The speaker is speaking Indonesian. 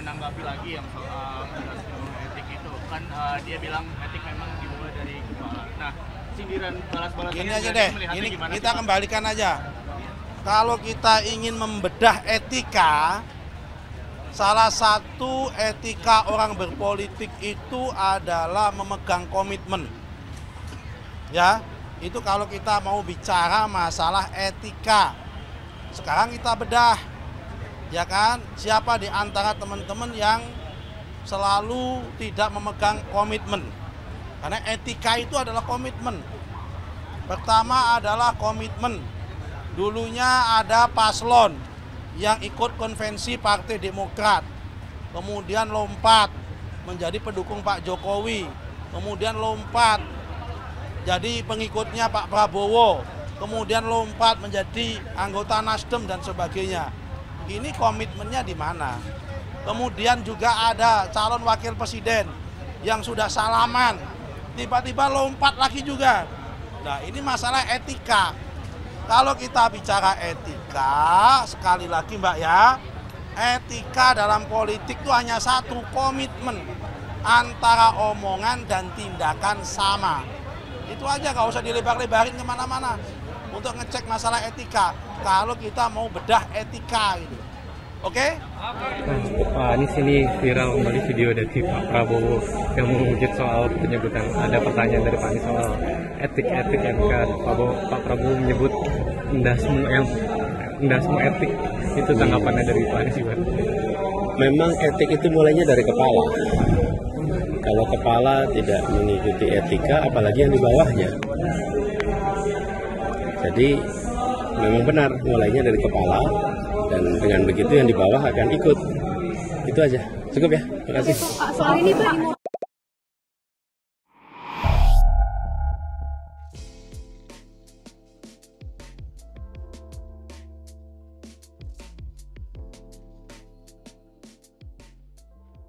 menanggapi lagi yang soal etik itu kan uh, dia bilang etik memang dimulai dari kepala. Nah, sindiran balas-balas Gini aja deh, ini kita kembalikan aja. Kalau kita ingin membedah etika, salah satu etika orang berpolitik itu adalah memegang komitmen. Ya, itu kalau kita mau bicara masalah etika. Sekarang kita bedah, ya kan? Siapa di antara teman-teman yang selalu tidak memegang komitmen? Karena etika itu adalah komitmen. Pertama adalah komitmen. Dulunya ada paslon yang ikut konvensi Partai Demokrat. Kemudian lompat menjadi pendukung Pak Jokowi. Kemudian lompat jadi pengikutnya Pak Prabowo. Kemudian lompat menjadi anggota Nasdem dan sebagainya. Ini komitmennya di mana? Kemudian juga ada calon wakil presiden yang sudah salaman. Tiba-tiba lompat lagi juga Nah ini masalah etika. Kalau kita bicara etika, sekali lagi mbak ya, etika dalam politik itu hanya satu komitmen antara omongan dan tindakan sama. Itu aja nggak usah dilebar-lebarin ke mana-mana untuk ngecek masalah etika. Kalau kita mau bedah etika gitu. Oke? Okay? Nah, Pak Anies ini viral kembali video dari Pak Prabowo yang mengungkit soal penyebutan ada pertanyaan dari Pak Anies soal etik-etik yang kan Pak Prabowo, Pak Prabowo menyebut indah semua yang indah semua etik itu tanggapannya dari Pak Anies juga. Memang etik itu mulainya dari kepala. Kalau kepala tidak mengikuti etika, apalagi yang di bawahnya. Jadi memang benar mulainya dari kepala dan dengan begitu yang di bawah akan ikut. Itu aja. Cukup ya. Terima kasih. Soal ini Pak